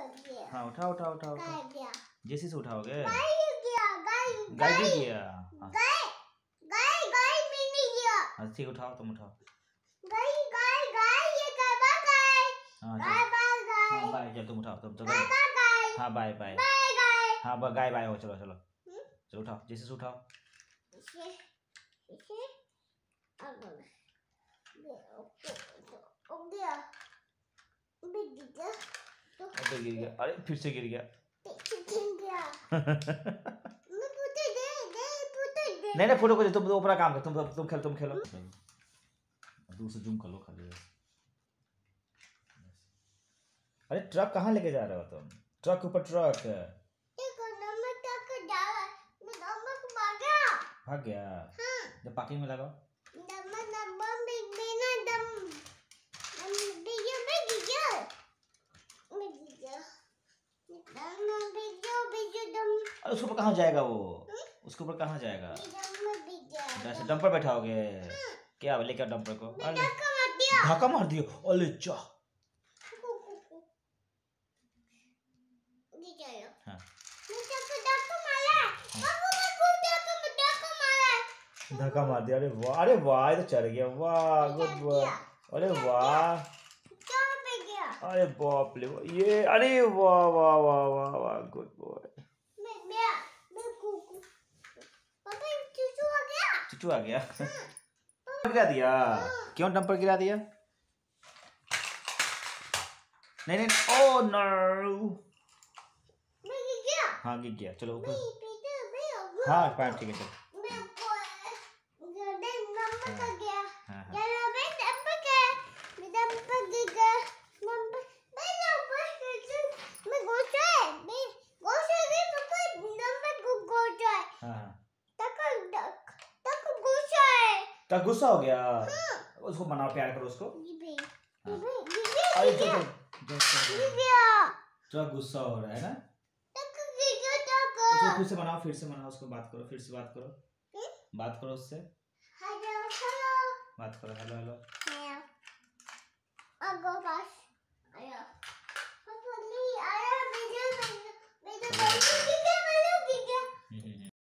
हाँ उठाओ उठाओ उठाओ उठाओ जैसे से उठाओगे गाय गाय गाय गाय गिर गया हाँ गाय गाय गाय मैंने गया हाँ, ठीक उठाओ तुम उठाओ गाय गाय गाय ये गाय बा गाय हाँ गाय चलो गाय हाँ बाय चलो तुम उठाओ तुम चलो गाय बा गाय हाँ बाय बाय बाय गाय हाँ बा- गाय बाय हो चलो चलो हम्म? चलो उठाओ जैसे से उठाओ इसे इसे अब हो गया बिग गया अबे गिर गया। अरे फिर से गिर गया। नहीं नहीं फ़ोटो को तुम ऊपर काम कर तुम तुम खेलो तुम खेलो। से जूम कर लो खाली। अरे ट्रक कहाँ लेके जा रहे हो तुम? ट्रक ऊपर ट्रक भाग गया। हाँ। जब पार्किंग में लगाओ। उसके ऊपर कहाँ जाएगा वो? उसके ऊपर कहाँ जाएगा? जैसे डंपर बैठाओगे। क्या लेके डंपर को? अरे धक्का मार दिया। धक्का मार दियो? अरे चा हाँ? धक्का मारा दिया। अरे वाह अरे वाह ये तो चढ़ गया। वाह गुड बॉय अरे वाह। अरे बाप रे ये अरे वाह वाह वाह वाह वाह गुड बॉय मैं मैं मैं कुकू पापा ये चूचू गया आ गया। गिरा दिया। क्यों डंपर गिरा दिया? नहीं नहीं ओ नो मैं गिर गया। हाँ गिर गया। चलो ऊपर। हाँ पैंट ठीक है चलो मैं ऊपर गर्दन नंबर का गया हाँ हाँ यार मैं नंबर का मैं नंबर गिर गया नंबर मैं नंबर गिर मैं गोशा है मैं गोशा है पापा नंबर को गोशा है हाँ हाँ तक तक गोशा है क्या गुस्सा हो गया? हाँ। उसको मनाओ प्यार करो उसको। भी हाँ। जो गुस्सा हो रहा है ना? उसको फिर से मनाओ फिर से मनाओ उसको बात करो फिर से बात करो? बात करो उससे। Hello hello. बात करो हेलो हेलो।